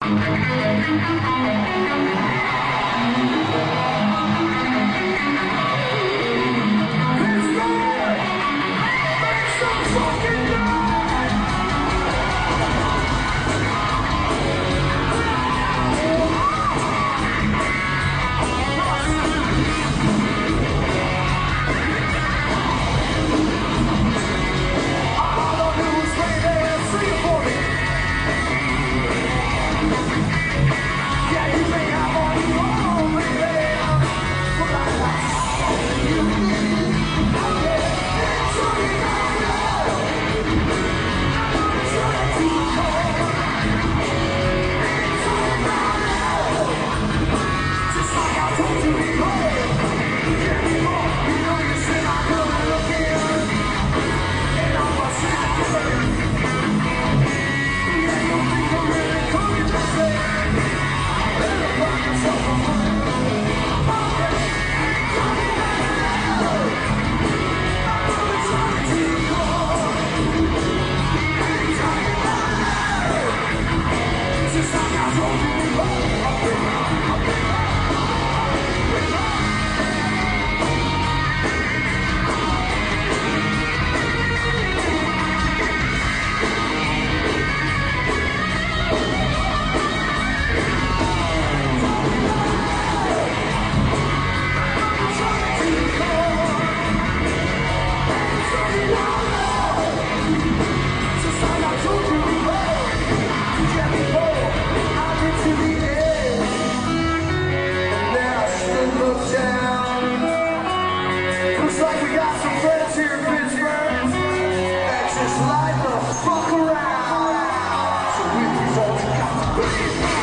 Thank you. fuck around. So we be to together.